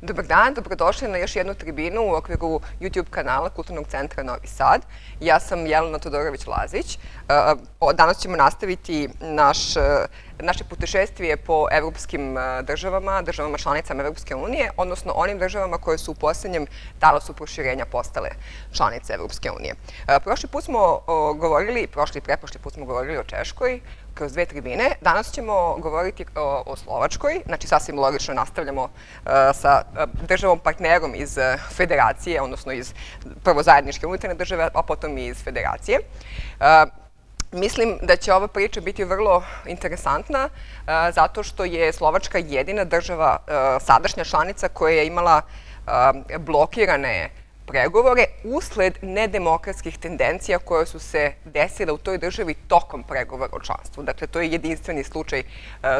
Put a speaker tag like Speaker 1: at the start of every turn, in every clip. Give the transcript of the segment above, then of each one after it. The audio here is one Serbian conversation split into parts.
Speaker 1: Dobar dan, dobrodošli na još jednu tribinu u okviru YouTube kanala Kulturnog centra Novi Sad. Ja sam Jelena Todorović-Lazić. E, danas ćemo nastaviti naš, e, naše putešestvije po evropskim e, državama, državama članicama Evropske unije, odnosno onim državama koje su u poslednjem talosu proširenja postale članice Evropske unije. Prošli put smo govorili, prošli i preprošli put smo govorili o Češkoj, kroz dve tribine. Danas ćemo govoriti o, Slovačkoj, znači sasvim logično nastavljamo uh, sa državom partnerom iz federacije, odnosno iz prvo zajedničke unutarnje države, a potom i iz federacije. Mislim da će ova priča biti vrlo interesantna zato što je Slovačka jedina država, sadašnja članica koja je imala blokirane pregovore usled nedemokratskih tendencija koje su se desile u toj državi tokom pregovora o članstvu. Dakle, to je jedinstveni slučaj e,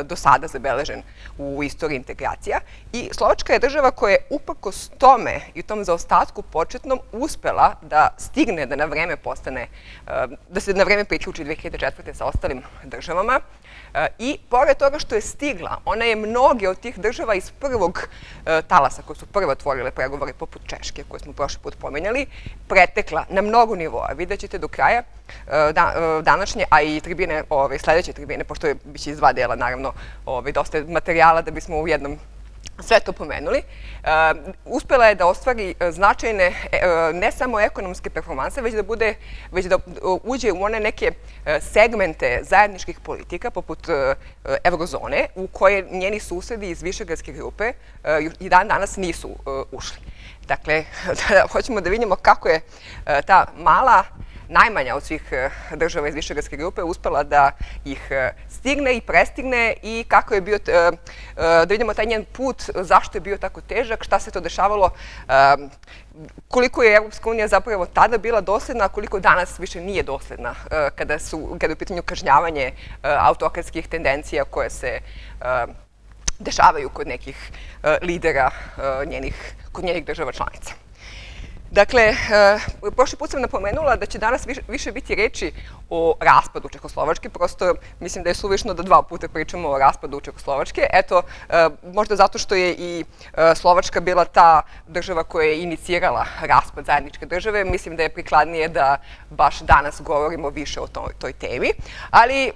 Speaker 1: do sada zabeležen u istoriji integracija. I Slovačka je država koja je uprkos tome i u tom zaostatku početnom uspela da stigne da na vreme postane, e, da se na vreme priključi 2004. sa ostalim državama. E, I pored toga što je stigla, ona je mnoge od tih država iz prvog talasa koje su prvo otvorile pregovore poput Češke, koje smo prošli put pomenjali, pretekla na mnogo nivoa. Vidjet ćete do kraja e, da, e, današnje, a i tribine, ove, sledeće tribine, pošto je biće iz dva dela, naravno, ove, dosta materijala da bismo u jednom sve to pomenuli. Uh, uspela je da ostvari značajne uh, ne samo ekonomske performanse, već da bude već da uđe u one neke segmente zajedničkih politika poput eurozone u koje njeni susedi iz Višegradske grupe i dan danas nisu ušli. Dakle, da hoćemo da vidimo kako je e, ta mala, najmanja od svih e, država iz Višegradske grupe uspela da ih e, stigne i prestigne i kako je bio, da vidimo taj njen put, zašto je bio tako težak, šta se to dešavalo, koliko je Evropska unija zapravo tada bila dosledna, a koliko danas više nije dosledna kada, su, kada je u pitanju kažnjavanje autokratskih tendencija koje se dešavaju kod nekih lidera njenih kod njenih država članica. Dakle, e, prošli put sam napomenula da će danas više, biti reči o raspadu Čekoslovačke, prosto mislim da je suvišno da dva puta pričamo o raspadu Čekoslovačke. Eto, e, možda zato što je i e, Slovačka bila ta država koja je inicirala raspad zajedničke države, mislim da je prikladnije da baš danas govorimo više o toj temi. Ali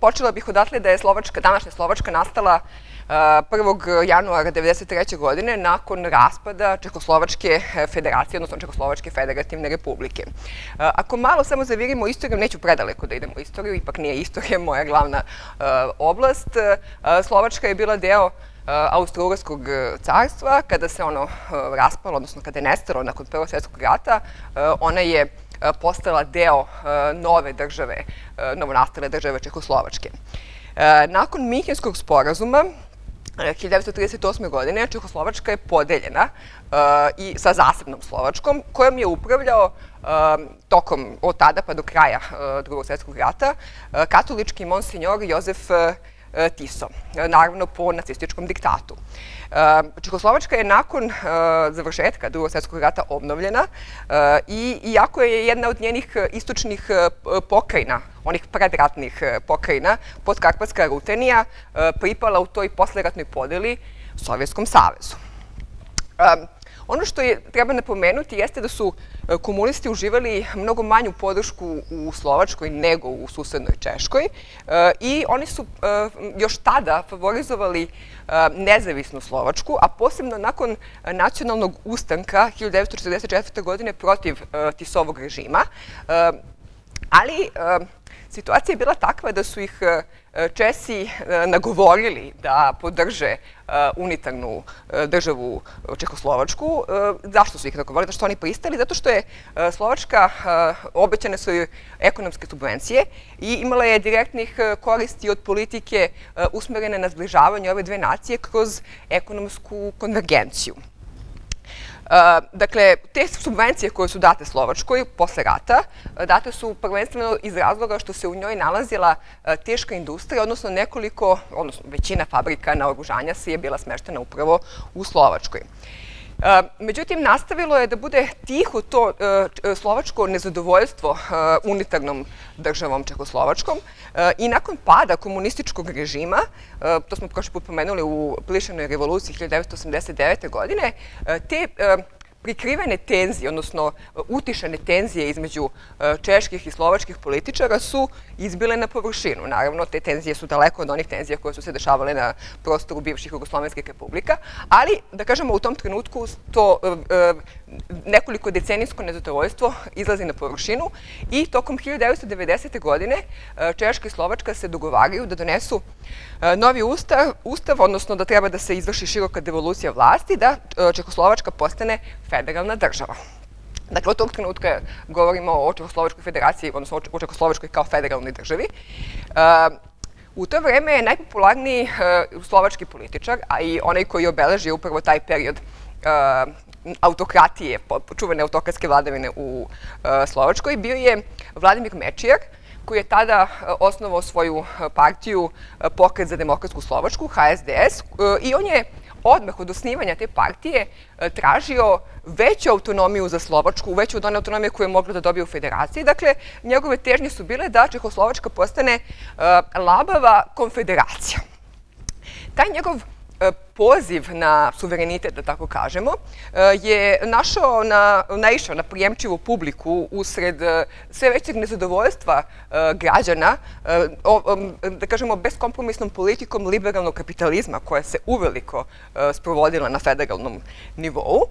Speaker 1: počela bih odatle da je Slovačka, današnja Slovačka nastala 1. januara 1993. godine nakon raspada Čekoslovačke federacije, odnosno Čekoslovačke federativne republike. Ako malo samo zavirimo istorijom, neću predaleko da idemo u istoriju, ipak nije istorija moja glavna oblast. Slovačka je bila deo Austro-Ugarskog carstva, kada se ono raspalo, odnosno kada je nestalo nakon Prvog svjetskog rata, ona je postala deo nove države, novonastale države Čekoslovačke. Nakon Minhenskog sporazuma, 1938. godine Čehoslovačka je podeljena i sa zasebnom Slovačkom, kojom je upravljao tokom od tada pa do kraja drugog svjetskog rata katolički monsignor Jozef Tiso, naravno po nacističkom diktatu. Čehoslovačka je nakon završetka drugog svjetskog rata obnovljena i iako je jedna od njenih istočnih pokrajina onih predratnih e, pokrajina, podkarpatska Rutenija, e, pripala u toj posleratnoj podeli Sovjetskom savezu. Ono što je treba napomenuti jeste da su e, komunisti uživali mnogo manju podršku u Slovačkoj nego u susednoj Češkoj i oni su još tada favorizovali nezavisnu Slovačku, a posebno nakon nacionalnog ustanka 1944. godine protiv Tisovog režima. Ali situacija je bila takva da su ih e, Česi e, nagovorili da podrže e, unitarnu državu Čekoslovačku. Zašto su ih nagovorili? Zašto oni pristali? Zato što je Slovačka obećane su ekonomske subvencije i imala je direktnih koristi od politike usmerene na zbližavanje ove dve nacije kroz ekonomsku konvergenciju. Dakle, te subvencije koje su date Slovačkoj posle rata, date su prvenstveno iz razloga što se u njoj nalazila teška industrija, odnosno nekoliko, odnosno većina fabrika na oružanja se je bila smeštena upravo u Slovačkoj. Međutim, nastavilo je da bude tiho to slovačko nezadovoljstvo unitarnom državom Čekoslovačkom i nakon pada komunističkog režima, to smo prošli put pomenuli u plišanoj revoluciji 1989. godine, te prikrivene tenzije, odnosno utišane tenzije između e, čeških i slovačkih političara su izbile na površinu. Naravno, te tenzije su daleko od onih tenzija koje su se dešavale na prostoru bivših Jugoslovenskih republika, ali, da kažemo, u tom trenutku to e, e, nekoliko decenijsko nezadovoljstvo izlazi na površinu i tokom 1990. godine Češka i Slovačka se dogovaraju da donesu novi ustav, ustav, odnosno da treba da se izvrši široka devolucija vlasti, da Čekoslovačka postane federalna država. Dakle, od tog trenutka govorimo o Čekoslovačkoj federaciji, odnosno o Čekoslovačkoj kao federalnoj državi. U to vreme je najpopularniji slovački političar, a i onaj koji obeležio upravo taj period autokratije, čuvene autokratske vladavine u Slovačkoj, bio je Vladimir Mečijak, koji je tada osnovao svoju partiju Pokret za demokratsku Slovačku, HSDS, i on je odmah od osnivanja te partije e, tražio veću autonomiju za Slovačku, veću od one autonomije koje je mogla da dobije u federaciji. Dakle, njegove težnje su bile da Čehoslovačka postane e, labava konfederacija. Taj njegov poziv na suverenitet, da tako kažemo, e, je našao na, naišao na prijemčivu publiku usred e, sve većeg nezadovoljstva građana, da kažemo, beskompromisnom politikom liberalnog kapitalizma koja se uveliko sprovodila na federalnom nivou.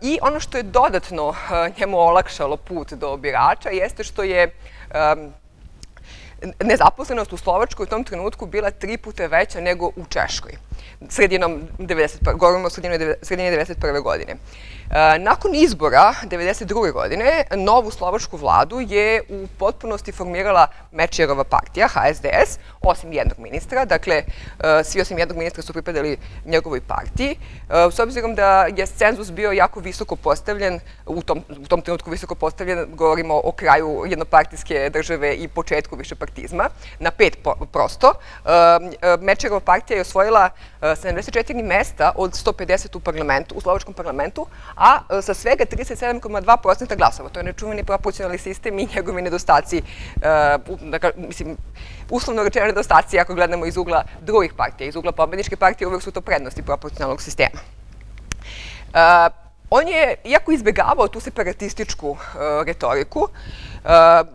Speaker 1: I ono što je dodatno njemu olakšalo put do birača jeste što je nezaposlenost u Slovačkoj u tom trenutku bila tri puta veća nego u Češkoj sredinom 91. govorimo o sredini 91. godine. E, nakon izbora 92. godine, novu slovačku vladu je u potpunosti formirala Mečerova partija, HSDS, osim jednog ministra. Dakle, e, svi osim jednog ministra su pripadali njegovoj partiji. E, s obzirom da je cenzus bio jako visoko postavljen, u tom, u tom trenutku visoko postavljen, govorimo o kraju jednopartijske države i početku višepartizma, na pet prosto. Mečerova partija je osvojila 74 mesta od 150 u parlamentu, u slovačkom parlamentu, a e, sa svega 37,2% glasova. To je nečuveni proporcionalni sistem i njegovi nedostaci, e, dakle, mislim, uslovno rečeno nedostaci ako gledamo iz ugla drugih partija, iz ugla pobedničke partije, uvek su to prednosti proporcionalnog sistema. E, on je, iako izbegavao tu separatističku retoriku,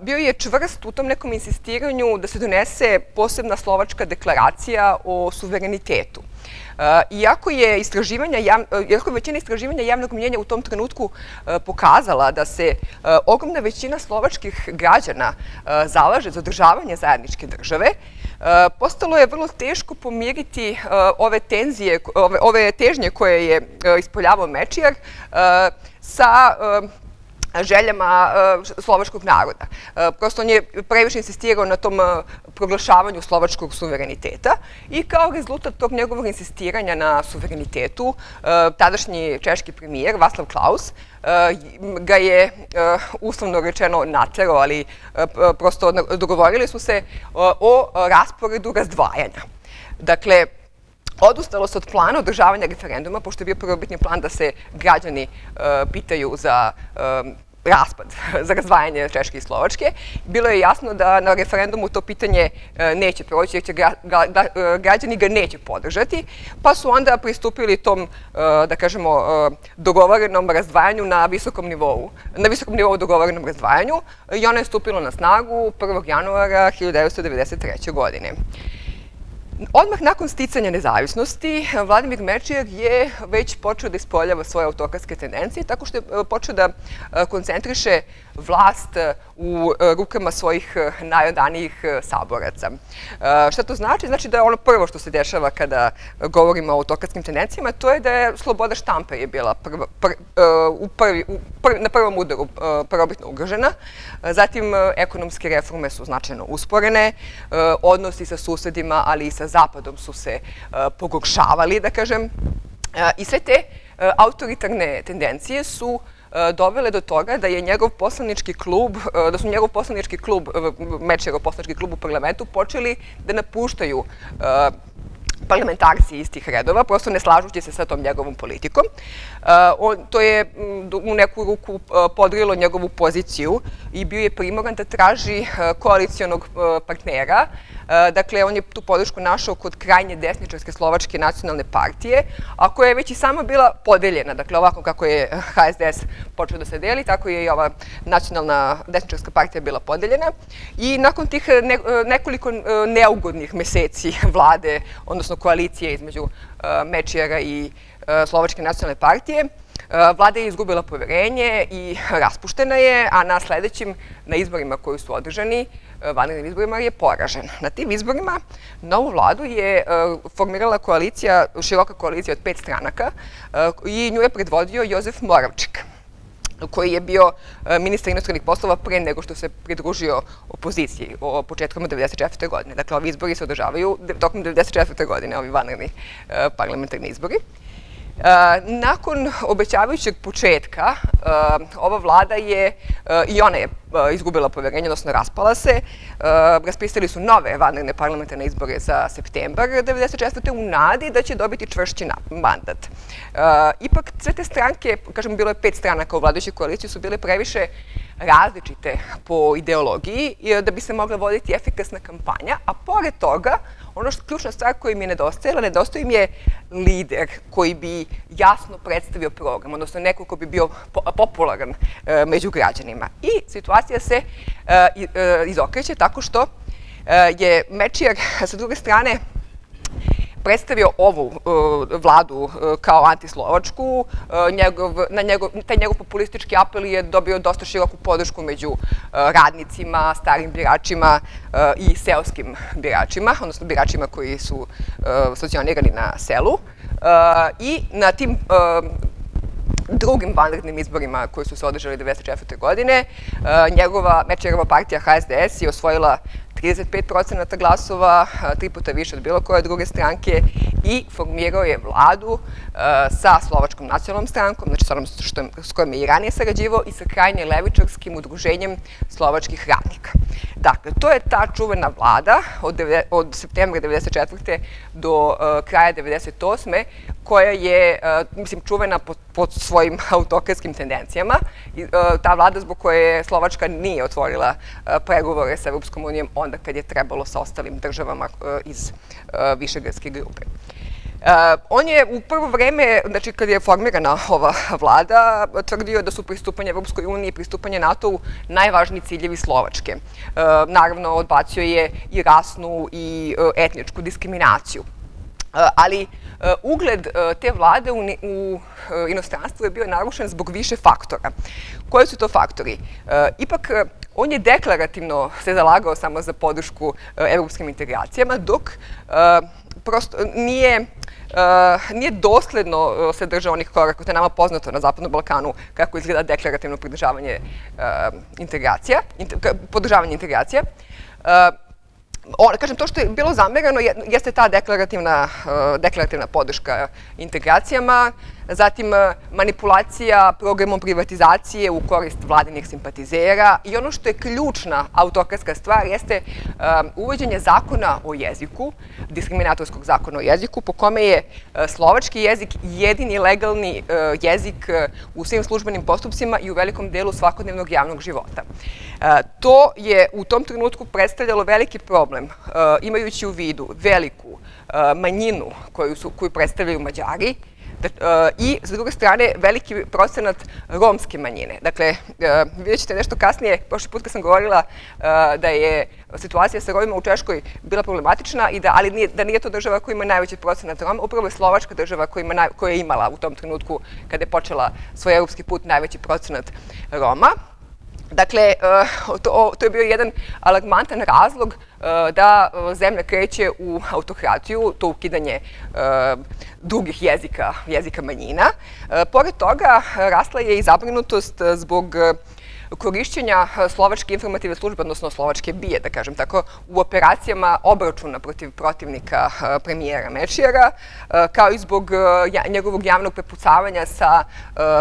Speaker 1: bio je čvrst u tom nekom insistiranju da se donese posebna slovačka deklaracija o suverenitetu. Iako je istraživanja, iako je većina istraživanja javnog mnjenja u tom trenutku pokazala da se ogromna većina slovačkih građana zalaže za održavanje zajedničke države, postalo je vrlo teško pomiriti ove tenzije, ove težnje koje je ispoljavao Mečijar sa željama e, slovačkog naroda. E, prosto on je previše insistirao na tom e, proglašavanju slovačkog suvereniteta i kao rezultat tog njegovog insistiranja na suverenitetu, tadašnji češki premijer Vaslav Klaus ga je uslovno rečeno naterao, ali prosto dogovorili su se o rasporedu razdvajanja. Dakle, Odustalo se od plana održavanja referenduma, pošto je bio prvobitni plan da se građani pitaju za raspad za razdvajanje Češke i Slovačke. Bilo je jasno da na referendumu to pitanje e, neće proći, jer će e, građani ga neće podržati, pa su onda pristupili tom, e, da kažemo, dogovorenom razdvajanju na visokom nivou, na visokom nivou dogovorenom razdvajanju i ono je stupilo na snagu 1. januara 1993. godine. Odmah nakon sticanja nezavisnosti, Vladimir Mečijak je već počeo da ispoljava svoje autokratske tendencije, tako što je e, počeo da e, koncentriše vlast e, u rukama svojih najodanijih saboraca. Šta to znači? Znači da je ono prvo što se dešava kada govorimo o autokratskim tendencijama, to je da je sloboda štampe je bila na prvom udaru prvobitno ugrožena. Zatim, ekonomske reforme su značajno usporene, odnosi sa susedima, ali i sa Zapadom su se pogoršavali, da kažem, i sve te autoritarne tendencije su dovele do toga da je njegov poslanički klub, da su njegov poslanički klub, Mečerov poslanički klub u parlamentu počeli da napuštaju parlamentarci iz tih redova, prosto ne slažući se sa tom njegovom politikom. On, to je u neku ruku podrilo njegovu poziciju i bio je primoran da traži koalicijonog partnera E, dakle, on je tu podršku našao kod krajnje desničarske slovačke nacionalne partije, a koja je već i sama bila podeljena. Dakle, ovako kako je HSDS počeo da se deli, tako je i ova nacionalna desničarska partija bila podeljena. I nakon tih nekoliko neugodnih meseci vlade, odnosno koalicije između Mečijara i Slovačke nacionalne partije, Vlada je izgubila poverenje i raspuštena je, a na sledećim, na izborima koji su održani, vanrednim izborima je poražen. Na tim izborima novu vladu je e, formirala koalicija, široka koalicija od pet stranaka i nju je predvodio Jozef Moravčik koji je bio ministar inostranih poslova pre nego što se pridružio opoziciji o početkom 1994. godine. Dakle, ovi izbori se održavaju tokom 1994. godine, ovi vanredni parlamentarni izbori. Nakon obećavajućeg početka, ova vlada je, i ona je izgubila poverenje, odnosno raspala se, raspisali su nove vanredne parlamentarne izbore za septembar 1994. u nadi da će dobiti čvršći mandat. Ipak sve te stranke, kažem, bilo je pet stranaka u vladajućoj koaliciji, su bile previše različite po ideologiji da bi se mogla voditi efikasna kampanja, a pored toga Ono što ključna stvar koja mi je nedostajala, nedostaje im je lider koji bi jasno predstavio program, odnosno neko ko bi bio popularan e, među građanima. I situacija se e, e, izokreće tako što je Mečijar sa druge strane predstavio ovu uh, vladu uh, kao antislovačku, uh, njegov, na njegov, taj njegov populistički apel je dobio dosta široku podršku među radnicima, starim biračima i seoskim biračima, odnosno biračima koji su stacionirani na selu. I na tim drugim vanrednim izborima koji su se održali 1994. godine, njegova Mečerova partija HSDS je osvojila 35% glasova, tri puta više od bilo koje druge stranke i formirao je vladu sa Slovačkom nacionalnom strankom, znači sa onom što, s kojom je i ranije sarađivao i sa krajnje levičarskim udruženjem slovačkih radnika. Dakle, to je ta čuvena vlada od, od septembra 1994. do kraja 1998 koja je, mislim, čuvena pod svojim autokratskim tendencijama. Ta vlada zbog koje Slovačka nije otvorila pregovore sa Europskom unijom onda kad je trebalo sa ostalim državama iz Višegradske grupe. On je u prvo vreme, znači kad je formirana ova vlada, tvrdio da su pristupanje Evropskoj uniji i pristupanje NATO-u najvažniji ciljevi Slovačke. Naravno, odbacio je i rasnu i etničku diskriminaciju. Ali ugled te vlade u, inostranstvu je bio narušen zbog više faktora. Koji su to faktori? Ipak, on je deklarativno se zalagao samo za podršku evropskim integracijama, dok prosto nije nije dosledno se držao onih koraka, to je nama poznato na Zapadnom Balkanu, kako izgleda deklarativno pridržavanje integracija, podržavanje integracija kažem, to što je bilo zamerano jeste ta deklarativna, uh, deklarativna podrška integracijama, zatim uh, manipulacija programom privatizacije u korist vladinih simpatizera i ono što je ključna autokratska stvar jeste um, uvođenje zakona o jeziku, diskriminatorskog zakona o jeziku, po kome je uh, slovački jezik jedini legalni jezik u svim službenim postupcima i u velikom delu svakodnevnog javnog života. To je u tom trenutku predstavljalo veliki problem, imajući u vidu veliku manjinu koju, su, koju predstavljaju Mađari, i, s druge strane, veliki procenat romske manjine. Dakle, vidjet ćete nešto kasnije, prošli put kad sam govorila da je situacija sa Romima u Češkoj bila problematična, i da, ali da nije to država koja ima najveći procenat Roma, upravo je Slovačka država koja, ima, koja je imala u tom trenutku, kada je počela svoj europski put, najveći procenat Roma. Dakle, e, to, je bio jedan alarmantan razlog e, da e, zemlja kreće u autokratiju, to ukidanje drugih jezika, jezika manjina. Pored toga, rasla je i zabrinutost zbog korišćenja Slovačke informativne službe, odnosno Slovačke bije, da kažem tako, u operacijama obračuna protiv protivnika premijera Mečijara, e, kao i zbog njegovog javnog prepucavanja sa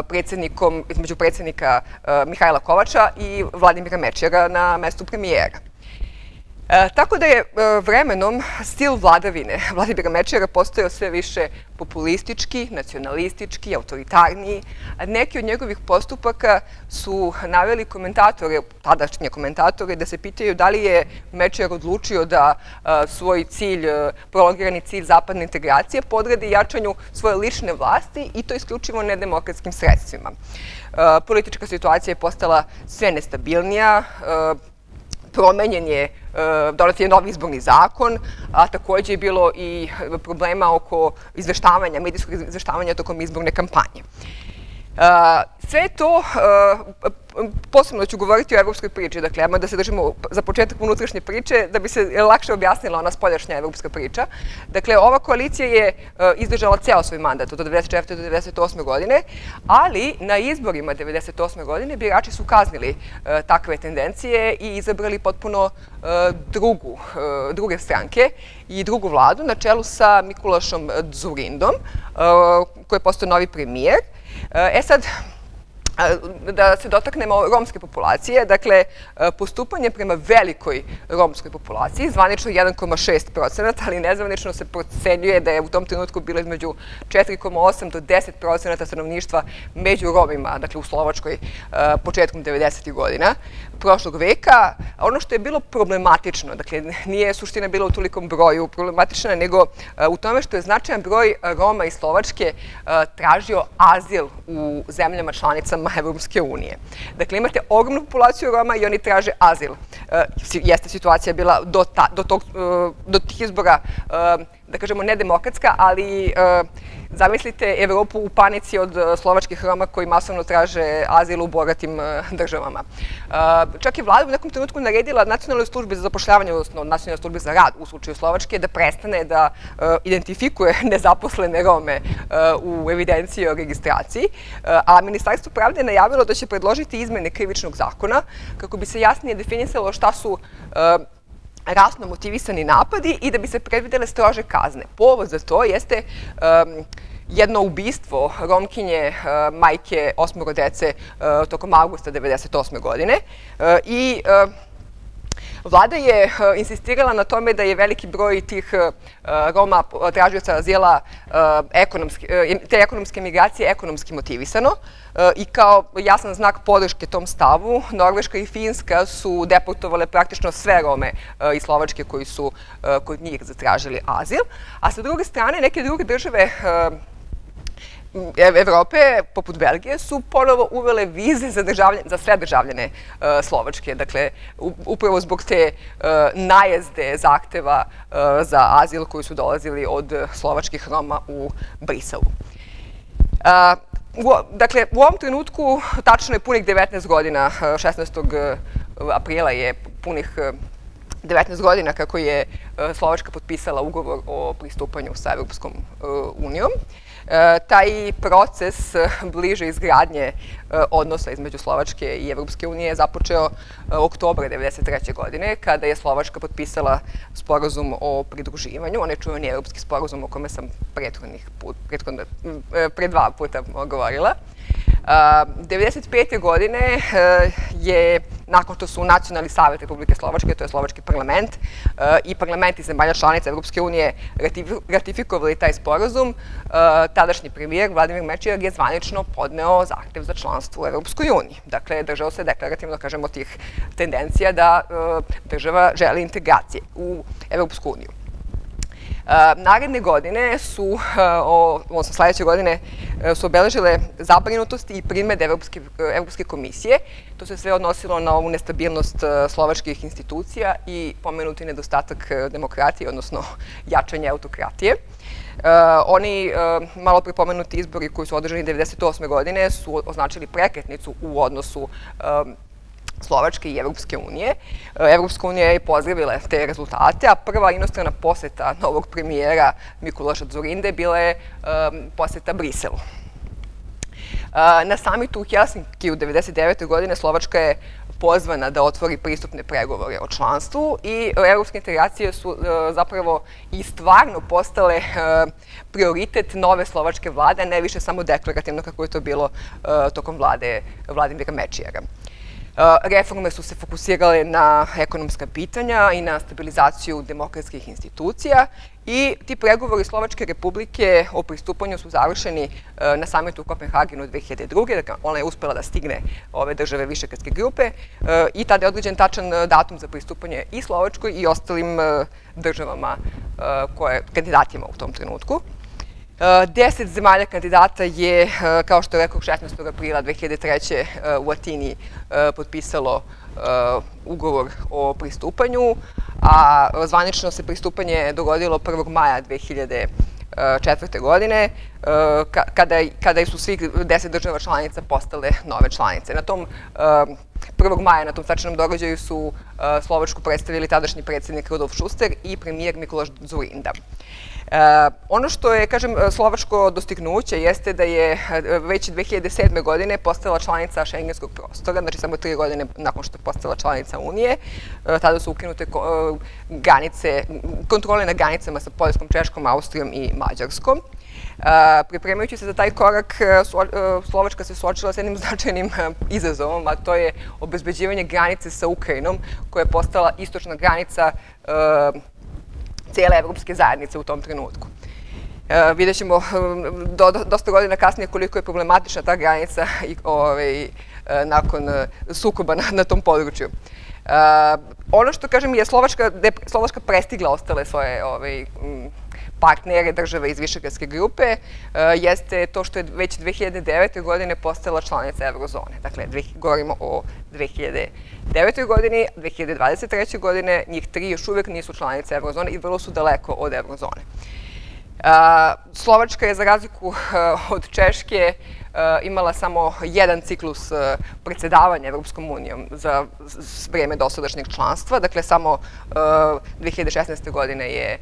Speaker 1: predsednikom, između predsednika Mihajla Kovača i Vladimira Mečijara na mestu premijera. E, tako da je e, vremenom stil vladavine Vladimira Mečera postojao sve više populistički, nacionalistički, autoritarniji. Neki od njegovih postupaka su naveli komentatore, tadašnje komentatore, da se pitaju da li je Mečer odlučio da a, svoj cilj, a, prolongirani cilj zapadne integracije podredi jačanju svoje lične vlasti i to isključivo nedemokratskim sredstvima. Politička situacija je postala sve nestabilnija, promenjen je, donet je novi izborni zakon, a takođe je bilo i problema oko izveštavanja, medijskog izveštavanja tokom izborne kampanje. Sve to posebno ću govoriti o evropskoj priči, dakle, ajmo da se držimo za početak unutrašnje priče, da bi se lakše objasnila ona spoljašnja evropska priča. Dakle, ova koalicija je izdržala ceo svoj mandat od 94. do 98. godine, ali na izborima 98. godine birači su kaznili takve tendencije i izabrali potpuno drugu, druge stranke i drugu vladu na čelu sa Mikulašom Dzurindom, koji je postao novi premijer. E sad, da se dotaknemo romske populacije, dakle, postupanje prema velikoj romskoj populaciji, zvanično 1,6 procenata, ali nezvanično se procenjuje da je u tom trenutku bilo između 4,8 do 10 procenata stanovništva među Romima, dakle u Slovačkoj, početkom 90. godina prošlog veka. Ono što je bilo problematično, dakle, nije suština bila u tolikom broju problematična, nego u tome što je značajan broj Roma iz Slovačke tražio azil u zemljama članicama zemljama Evropske unije. Dakle, imate ogromnu populaciju Roma i oni traže azil. E, jeste situacija bila do, do, tog, e, do tih izbora, e, da kažemo, nedemokratska, ali Zamislite Evropu u panici od e, slovačkih Roma koji masovno traže azil u bogatim e, državama. Čak je vlada u nekom trenutku naredila nacionalnoj službi za zapošljavanje, odnosno nacionalnoj službi za rad u slučaju Slovačke, da prestane da identifikuje nezaposlene Rome u evidenciji o registraciji, a Ministarstvo pravde je najavilo da će predložiti izmene krivičnog zakona kako bi se jasnije definisalo šta su rasno motivisani napadi i da bi se predvidele strože kazne. Povod za to jeste jedno ubistvo Romkinje majke osmoro dece tokom augusta 1998. godine i Vlada je insistirala na tome da je veliki broj tih Roma tražioca azila te ekonomske migracije ekonomski motivisano i kao jasan znak podrške tom stavu, Norveška i Finska su deportovale praktično sve Rome iz Slovačke koji su kod njih zatražili azil, a sa druge strane neke druge države Evrope, poput Belgije, su ponovo uvele vize za, za sve državljane uh, Slovačke. Dakle, upravo zbog te uh, najezde zahteva za azil koji su dolazili od slovačkih Roma u Briselu. U, dakle, u ovom trenutku, tačno je punih 19 godina, 16. aprila je punih 19 godina kako je Slovačka potpisala ugovor o pristupanju sa Evropskom unijom. E, taj proces e, bliže izgradnje e, odnosa između Slovačke i Evropske unije je započeo oktobra 1993. godine, kada je Slovačka potpisala sporazum o pridruživanju, onaj čuveni evropski sporazum o kome sam prethodnih put, prethodne, pre dva puta govorila. 1995. godine je nakon što su Nacionalni savjet Republike Slovačke, to je Slovački parlament, eh, i parlamenti zemalja članica Evropske unije ratifikovali taj sporazum, eh, tadašnji premijer Vladimir Mečijar je zvanično podneo zahtev za članstvo u Evropskoj uniji. Dakle, držao se deklarativno, kažemo, tih tendencija da država želi integracije u Evropsku uniju. Naredne godine su, odnosno sledeće godine, su obeležile zabrinutosti i primede Evropske, Evropske komisije. To se sve odnosilo na ovu nestabilnost slovačkih institucija i pomenuti nedostatak demokratije, odnosno jačanje autokratije. oni malo pripomenuti izbori koji su održani 1998. godine su označili prekretnicu u odnosu Slovačke i Evropske unije. Evropska unija je pozdravila te rezultate, a prva inostrana poseta novog premijera Mikulaša Zorinde bila je poseta Briselu. Na samitu u Helsinki u 1999. godine Slovačka je pozvana da otvori pristupne pregovore o članstvu i evropske integracije su e, zapravo i stvarno postale e, prioritet nove slovačke vlade, ne više samo deklarativno kako je to bilo e, tokom vlade Vladimira Mečijera. Reforme su se fokusirale na ekonomska pitanja i na stabilizaciju demokratskih institucija i ti pregovori Slovačke republike o pristupanju su završeni na samitu u Kopenhagenu 2002. Dakle, ona je uspela da stigne ove države Višekratske grupe i tada je određen tačan datum za pristupanje i Slovačkoj i ostalim državama koje, kandidatima u tom trenutku. Deset zemalja kandidata je, kao što rekao, 16. aprila 2003. u Atini potpisalo ugovor o pristupanju, a zvanično se pristupanje dogodilo 1. maja 2004. godine, kada, kada su svih deset država članica postale nove članice. Na tom 1. maja na tom svečanom događaju su Slovačku predstavili tadašnji predsednik Rudolf Šuster i premijer Mikulaš Zurinda. E, ono što je, kažem, slovačko dostignuće jeste da je e, već 2007. godine postala članica šengenskog prostora, znači samo tri godine nakon što je postala članica Unije. Tada su ukinute granice, kontrole na granicama sa Poljskom, Češkom, Austrijom i Mađarskom. Pripremajući se za taj korak, Slovačka se suočila s jednim značajnim izazovom, a to je obezbeđivanje granice sa Ukrajinom, koja je postala istočna granica cijele evropske zajednice u tom trenutku. E, vidjet ćemo do, dosta godina kasnije koliko je problematična ta granica i, ovaj, e, nakon e, sukoba na, tom području. Uh, ono što, kažem, je Slovačka, Slovačka prestigla ostale svoje ovaj, partnere države iz Višegradske grupe uh, jeste to što je već 2009. godine postala članica Eurozone. Dakle, dve, govorimo o 2009. godini, 2023. godine, njih tri još uvek nisu članice Eurozone i vrlo su daleko od Eurozone. Slovačka je, za razliku uh, od Češke, imala samo jedan ciklus predsedavanja Evropskom unijom za vreme dosadašnjeg članstva. Dakle, samo 2016. godine je,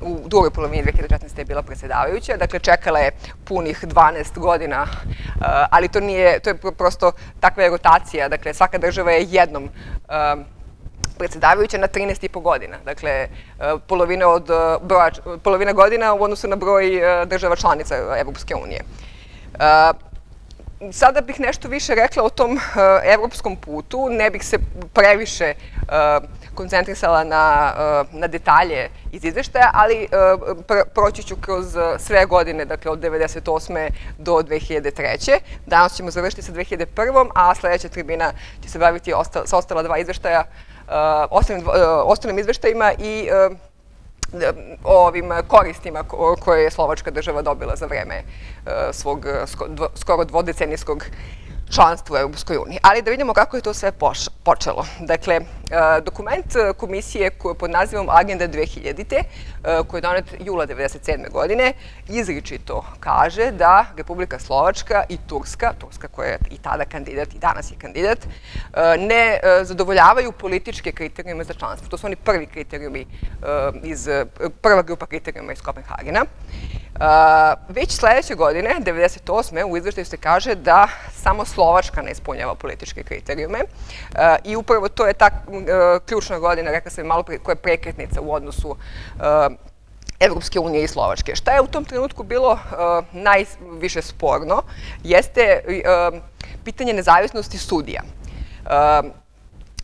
Speaker 1: u drugoj polovini 2016. je bila predsedavajuća. Dakle, čekala je punih 12 godina, ali to nije, to je prosto takva rotacija. Dakle, svaka država je jednom predsedavajuća na 13,5 godina. Dakle, polovina, od broja, polovina godina u odnosu na broj država članica Evropske unije. Sada bih nešto više rekla o tom evropskom putu, ne bih se previše koncentrisala na, na detalje iz izveštaja, ali proći ću kroz sve godine, dakle od 1998. do 2003. Danas ćemo završiti sa 2001. a sledeća tribina će se baviti sa ostala dva izveštaja, ostalim izveštajima i ovim koristima koje je Slovačka država dobila za vreme svog skoro dvodecenijskog članstva u Europskoj uniji. Ali da vidimo kako je to sve počelo. Dakle, e, dokument komisije pod nazivom Agenda 2000-te, e, koji je donet jula 1997. godine, izričito kaže da Republika Slovačka i Turska, Turska koja je i tada kandidat i danas je kandidat, ne zadovoljavaju političke kriterijume za članstvo. To su oni prvi kriterijumi iz prva grupa kriterijuma iz Kopenhagena. Već sledeće godine, 1998. u izveštaju se kaže da samo Slovačka ne ispunjava političke kriterijume i upravo to je ta ključna godina, rekla sam malo koja je prekretnica u odnosu Evropske unije i Slovačke. Šta je u tom trenutku bilo najviše sporno jeste pitanje nezavisnosti sudija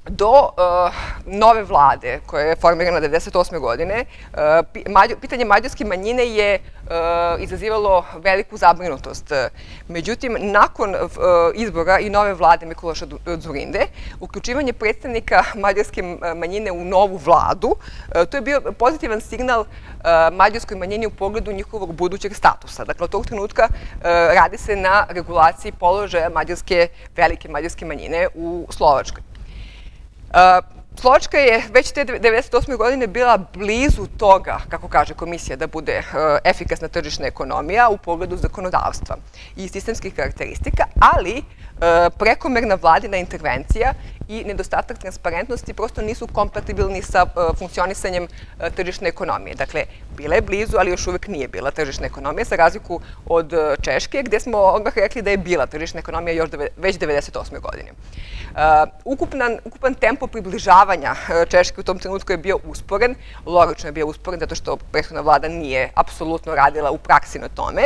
Speaker 1: do uh, nove vlade koja je formirana 1998. godine, uh, pitanje mađarske manjine je uh, izazivalo veliku zabrinutost. Međutim, nakon izbora i nove vlade Mikulaša Zurinde, uključivanje predstavnika mađarske manjine u novu vladu, to je bio pozitivan signal mađarskoj manjini u pogledu njihovog budućeg statusa. Dakle, od tog trenutka radi se na regulaciji položaja mađarske, velike mađarske manjine u Slovačkoj. Slovačka je već te 1998. godine bila blizu toga, kako kaže komisija, da bude efikasna tržišna ekonomija u pogledu zakonodavstva i sistemskih karakteristika, ali prekomerna vladina intervencija i nedostatak transparentnosti prosto nisu kompatibilni sa funkcionisanjem tržišne ekonomije. Dakle, bila je blizu, ali još uvek nije bila tržišna ekonomija, sa razliku od Češke, gde smo odmah rekli da je bila tržišna ekonomija još već 1998. godine. Ukupan, ukupan tempo približavanja Češke u tom trenutku je bio usporen, logično je bio usporen zato što prethodna vlada nije apsolutno radila u praksi na tome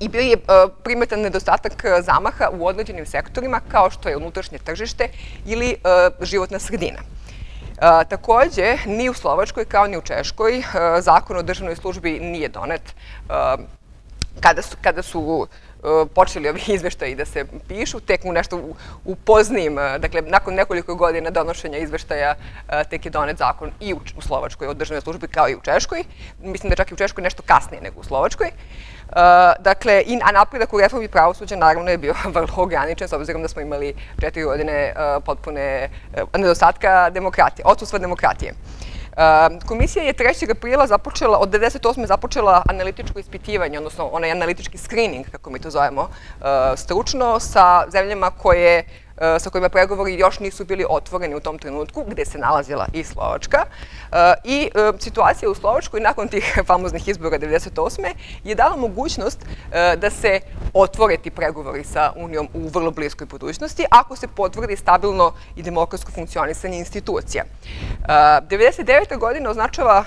Speaker 1: i bio je primetan nedostatak zamaha u određenim sektorima kao što je unutrašnje tržište ili životna sredina. Takođe, ni u Slovačkoj kao ni u Češkoj zakon o državnoj službi nije donet kada su, kada su počeli ovi izveštaji da se pišu, tek u nešto u, u dakle, nakon nekoliko godina donošenja izveštaja, tek je donet zakon i u Slovačkoj o državnoj službi kao i u Češkoj. Mislim da čak i u Češkoj nešto kasnije nego u Slovačkoj. Dakle, i, a napredak u reformi pravosuđa naravno je bio vrlo ograničen, s obzirom da smo imali četiri godine potpune nedostatka demokratije, odsustva demokratije. Komisija je 3. aprila započela, od 98. započela analitičko ispitivanje, odnosno onaj analitički screening, kako mi to zovemo, stručno, sa zemljama koje sa kojima pregovori još nisu bili otvoreni u tom trenutku, gde se nalazila i Slovačka. I situacija u Slovačkoj nakon tih famoznih izbora 98. je dala mogućnost da se otvore ti pregovori sa Unijom u vrlo bliskoj budućnosti, ako se potvrdi stabilno i demokratsko funkcionisanje institucija. 99. godina označava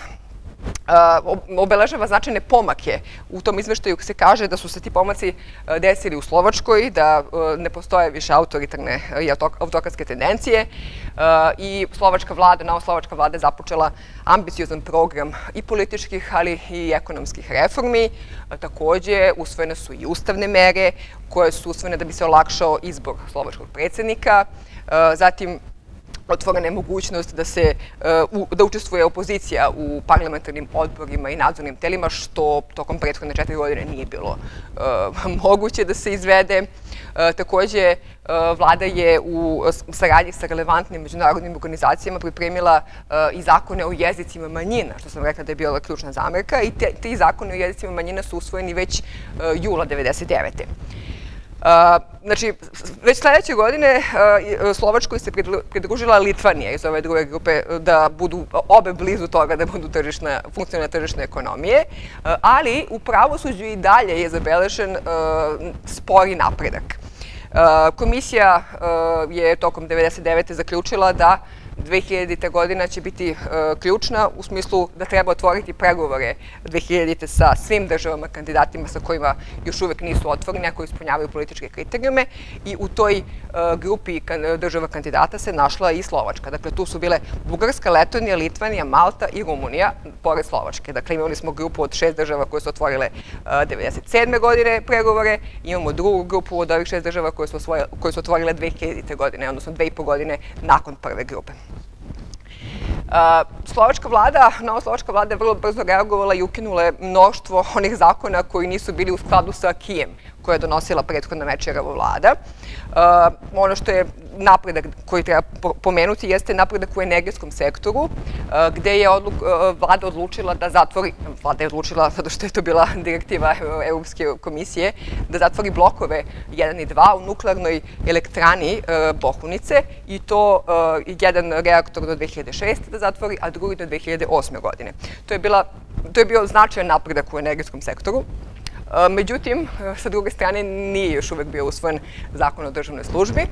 Speaker 1: obeležava značajne pomake. U tom izveštaju se kaže da su se ti pomaci desili u Slovačkoj, da ne postoje više autoritarne i autokratske tendencije i slovačka vlada, nova slovačka vlada je započela ambiciozan program i političkih, ali i ekonomskih reformi. Takođe, usvojene su i ustavne mere koje su usvojene da bi se olakšao izbor slovačkog predsednika. Zatim, otvorena je mogućnost da se da učestvuje opozicija u parlamentarnim odborima i nadzornim telima, što tokom prethodne četiri godine nije bilo moguće da se izvede. Takođe, vlada je u saradnji sa relevantnim međunarodnim organizacijama pripremila i zakone o jezicima manjina, što sam rekla da je bila ključna zamerka, i ti zakone o jezicima manjina su usvojeni već jula 1999. Znači, već sledeće godine Slovačkoj se pridružila Litvanija iz ove druge grupe da budu obe blizu toga da budu tržišna, funkcionalne tržišne ekonomije, ali u pravosuđu i dalje je zabeležen spori napredak. Komisija je tokom 99. zaključila da 2000. godina će biti e, ključna u smislu da treba otvoriti pregovore 2000. sa svim državama kandidatima sa kojima još uvek nisu otvoreni, a koji ispunjavaju političke kriterijume i u toj e, grupi država kandidata se našla i Slovačka. Dakle, tu su bile Bugarska, Letonija, Litvanija, Malta i Rumunija, pored Slovačke. Dakle, imali smo grupu od šest država koje su otvorile 97. E, godine pregovore, imamo drugu grupu od ovih šest država koje su, koje su otvorile 2000. godine, odnosno dve i po godine nakon prve grupe. ええ。Slovačka vlada, nova slovačka vlada je vrlo brzo reagovala i ukinula mnoštvo onih zakona koji nisu bili u skladu sa Kijem koje je donosila prethodna večerava vlada. Ono što je napredak koji treba pomenuti jeste napredak u energetskom sektoru, gde je vlada odlučila da zatvori, vlada je odlučila, zato što je to bila direktiva Europske komisije, da zatvori blokove 1 i 2 u nuklearnoj elektrani Bohunice i to jedan reaktor do 2006. da zatvori, a drugi do 2008. godine. To je, bila, to je bio značajan napredak u energetskom sektoru. Međutim, sa druge strane, nije još uvek bio usvojen zakon o državnoj službi.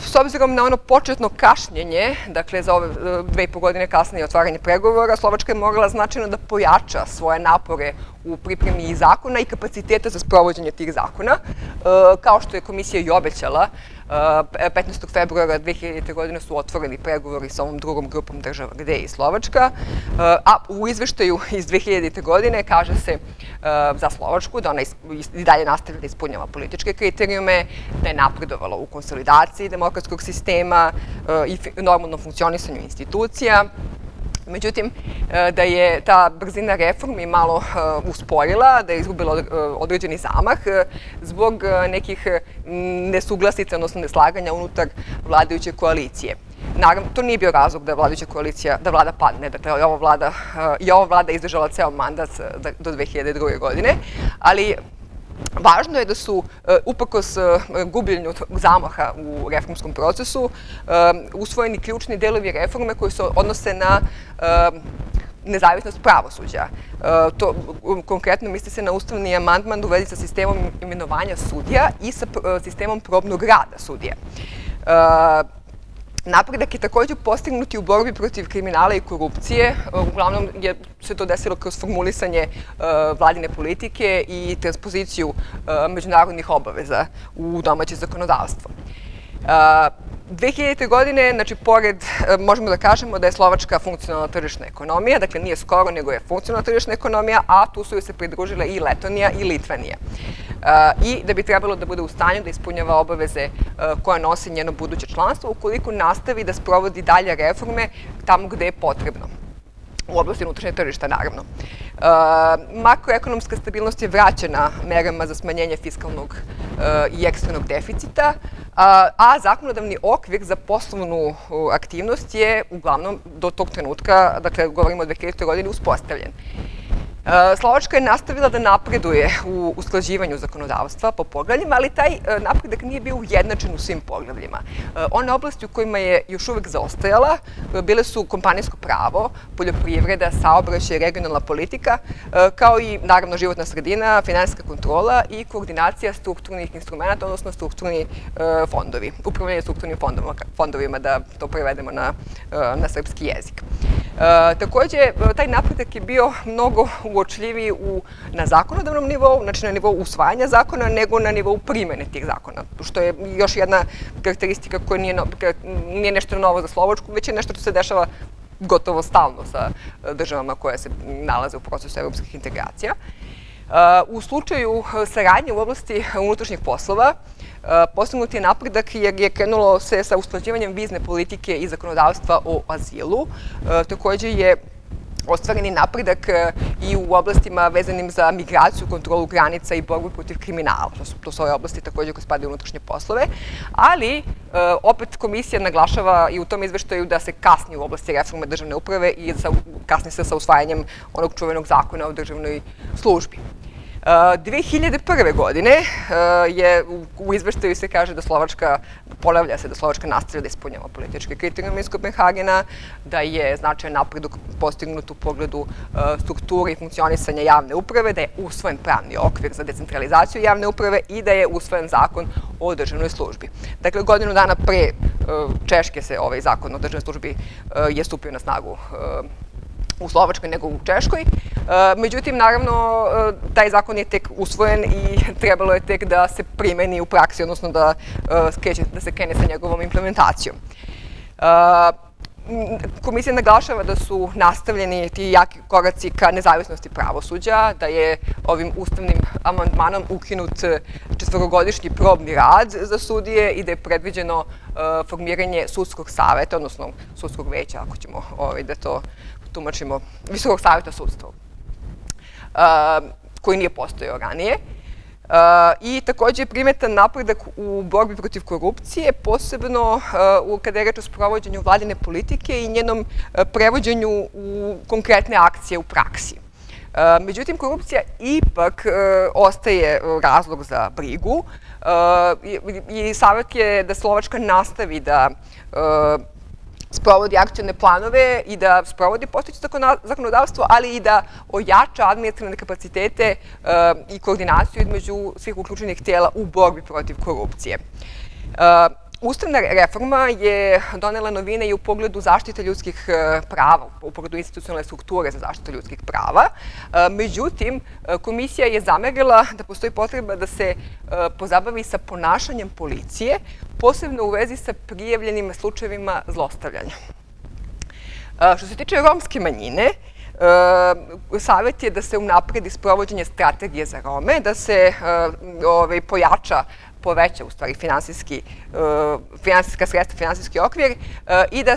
Speaker 1: S obzirom na ono početno kašnjenje, dakle za ove e, dve i po godine kasnije otvaranje pregovora, Slovačka je morala značajno da pojača svoje napore u pripremi zakona i kapaciteta za sprovođenje tih zakona, e, kao što je komisija i obećala 15. februara 2000. godine su otvoreni pregovori sa ovom drugom grupom država gde je i Slovačka, a u izveštaju iz 2000. godine kaže se za Slovačku da ona i dalje nastavlja da ispunjava političke kriterijume, da je napredovala u konsolidaciji demokratskog sistema i normalnom funkcionisanju institucija, Međutim, e, da je ta brzina reformi malo e, usporila, da je izgubila e, određeni zamah zbog nekih nesuglasica, odnosno neslaganja unutar vladajuće koalicije. Naravno, to nije bio razlog da vladajuća koalicija, da vlada padne, dakle, ova vlada, i ova vlada izdržala ceo mandat do 2002. godine, ali Važno je da su, e, uprkos e, gubljenju zamaha u reformskom procesu, e, usvojeni ključni delovi reforme koji se odnose na nezavisnost pravosuđa. To konkretno misli se na ustavni amandman u vezi sa sistemom imenovanja sudija i sa sistemom probnog rada sudija. Napredak je takođe postignuti u borbi protiv kriminala i korupcije. Uglavnom je se to desilo kroz formulisanje vladine politike i transpoziciju međunarodnih obaveza u domaće zakonodavstvo. 2000. godine, znači, pored, e, možemo da kažemo da je Slovačka funkcionalna tržišna ekonomija, dakle nije skoro, nego je funkcionalna tržišna ekonomija, a tu su joj se pridružile i Letonija i Litvanija. E, I da bi trebalo da bude u stanju da ispunjava obaveze e, koja nosi njeno buduće članstvo, ukoliko nastavi da sprovodi dalje reforme tamo gde je potrebno u oblasti unutrašnje tržišta, naravno. E, makroekonomska stabilnost je vraćena merama za smanjenje fiskalnog i eksternog deficita, a, a zakonodavni okvir za poslovnu aktivnost je uglavnom do tog trenutka, dakle govorimo o 2000. godini, uspostavljen. E, Slovačka je nastavila da napreduje u usklađivanju zakonodavstva po pogledima, ali taj e, napredak nije bio ujednačen u svim pogledima. E, one oblasti u kojima je još uvek zaostajala bile su kompanijsko pravo, poljoprivreda, saobraćaj, regionalna politika, kao i naravno životna sredina, finansijska kontrola i koordinacija strukturnih instrumenta, odnosno strukturni fondovi, upravljanje strukturnim fondovima, da to prevedemo na, na srpski jezik. Takođe, taj napredak je bio mnogo uočljiviji u, na zakonodavnom nivou, znači na nivou usvajanja zakona, nego na nivou primene tih zakona, što je još jedna karakteristika koja nije, no, nije nešto novo za Slovačku, već je nešto što se dešava gotovo stalno sa e, državama koje se nalaze u procesu evropskih integracija. E, u slučaju saradnje u oblasti unutrašnjih poslova, e, postignut je napredak jer je krenulo se sa usklađivanjem vizne politike i zakonodavstva o azilu. Takođe je ostvareni napredak e, i u oblastima vezanim za migraciju, kontrolu granica i borbu protiv kriminala. To su, to su ove oblasti takođe koje spadaju unutrašnje poslove, ali e, opet komisija naglašava i u tom izveštaju da se kasni u oblasti reforme državne uprave i kasni se sa usvajanjem onog čuvenog zakona o državnoj službi. 2001. godine je u izveštaju se kaže da Slovačka, ponavlja se da Slovačka nastavlja da ispunjava političke kriterijume iz Kopenhagena, da je značajan napredak postignut u pogledu strukture i funkcionisanja javne uprave, da je usvojen pravni okvir za decentralizaciju javne uprave i da je usvojen zakon o državnoj službi. Dakle, godinu dana pre Češke se ovaj zakon o državnoj službi je stupio na snagu u Slovačkoj nego u Češkoj. E, međutim, naravno, e, taj zakon je tek usvojen i trebalo je tek da se primeni u praksi, odnosno da, e, da se krene sa njegovom implementacijom. Komisija naglašava da su nastavljeni ti jaki koraci ka nezavisnosti pravosuđa, da je ovim ustavnim amandmanom ukinut četvrogodišnji probni rad za sudije i da je predviđeno formiranje sudskog saveta, odnosno sudskog veća, ako ćemo ovaj, da to tumačimo Visokog savjeta sudstva, koji nije postojao ranije. I takođe je primetan napredak u borbi protiv korupcije, posebno kada je reč o sprovođenju vladine politike i njenom prevođenju u konkretne akcije u praksi. Međutim, korupcija ipak ostaje razlog za brigu i savjet je da Slovačka nastavi da sprovodi akcijne planove i da sprovodi postojeće zakonodavstvo, ali i da ojača administrativne kapacitete e, i koordinaciju između svih uključenih tijela u borbi protiv korupcije. E, Ustavna reforma je donela novine i u pogledu zaštite ljudskih e, prava, u pogledu institucionalne strukture za zaštitu ljudskih prava. Međutim, komisija je zamerila da postoji potreba da se pozabavi sa ponašanjem policije posebno u vezi sa prijavljenim slučajevima zlostavljanja. Što se tiče romske manjine, savjet je da se unapredi sprovođenje strategije za Rome, da se ovaj, pojača poveća u stvari finansijski, finansijska sredstva, finansijski okvir i da,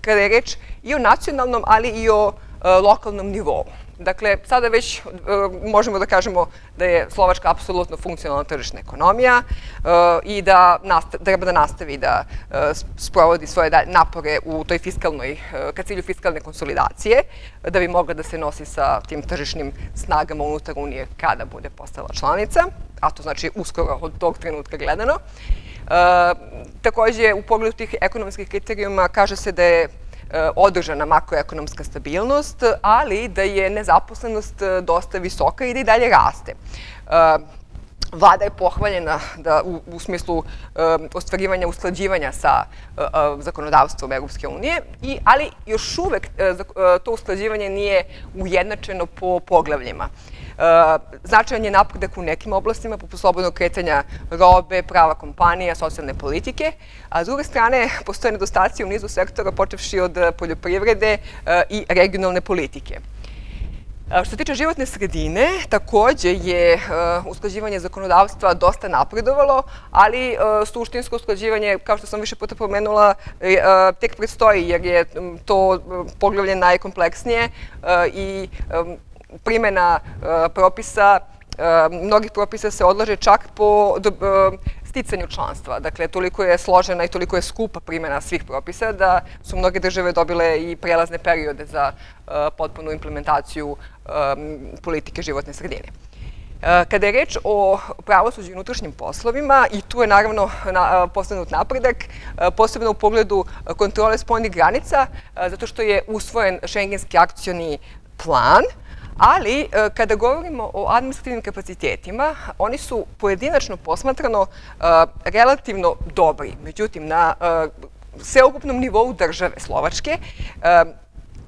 Speaker 1: kada je reč i o nacionalnom, ali i o lokalnom nivou. Dakle, sada već e, možemo da kažemo da je Slovačka apsolutno funkcionalna tržišna ekonomija e, i da treba da nastavi da e, sprovodi svoje napore u toj fiskalnoj, ka cilju fiskalne konsolidacije, da bi mogla da se nosi sa tim tržišnim snagama unutar Unije kada bude postala članica, a to znači uskoro od tog trenutka gledano. Takođe, u pogledu tih ekonomskih kriterijuma kaže se da je održana makroekonomska stabilnost, ali da je nezaposlenost e, dosta visoka i da i dalje raste. E, Vlada je pohvaljena da, u, smislu ostvarivanja usklađivanja sa zakonodavstvom Evropske unije, i, ali još uvek to usklađivanje nije ujednačeno po poglavljima. Značajan je napredak u nekim oblastima, poput slobodnog kretanja robe, prava kompanija, socijalne politike, a s druge strane postoje nedostacije u nizu sektora, počevši od poljoprivrede i regionalne politike. Što se tiče životne sredine, takođe je usklađivanje zakonodavstva dosta napredovalo, ali suštinsko usklađivanje, kao što sam više puta pomenula, tek predstoji jer je to poglavlje najkompleksnije i primjena propisa, mnogih propisa se odlaže čak po sticanju članstva. Dakle, toliko je složena i toliko je skupa primjena svih propisa da su mnoge države dobile i prelazne periode za potpunu implementaciju politike životne sredine. Kada je reč o pravosuđu i unutrašnjim poslovima, i tu je naravno postavnut napredak, posebno u pogledu kontrole spojnih granica, zato što je usvojen šengenski akcioni plan, Ali, e, kada govorimo o administrativnim kapacitetima, oni su pojedinačno posmatrano e, relativno dobri. Međutim, na e, sveukupnom nivou države Slovačke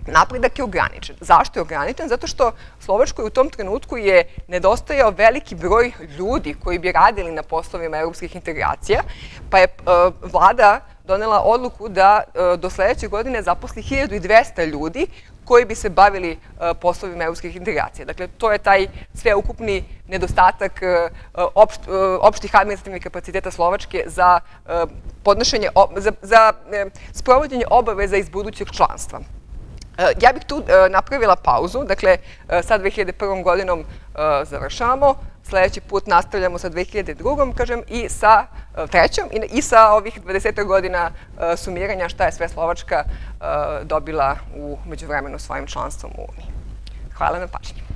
Speaker 1: napredak je ograničen. Zašto je ograničen? Zato što Slovačkoj u tom trenutku je nedostajao veliki broj ljudi koji bi radili na poslovima evropskih integracija, pa je vlada donela odluku da do sledeće godine zaposli 1200 ljudi koji bi se bavili e, poslovima evropskih integracija. Dakle, to je taj sveukupni nedostatak e, opšt, e, opštih administrativnih kapaciteta Slovačke za podnošenje, za, za sprovođenje obaveza iz budućeg članstva. Ja bih tu napravila pauzu, dakle, sad 2001. godinom završavamo, sledeći put nastavljamo sa 2002. kažem, i sa e, trećom i sa ovih 20 godina e, sumiranja šta je sve Slovačka e, dobila u međuvremenu svojim članstvom u Uniji. Hvala na pažnju.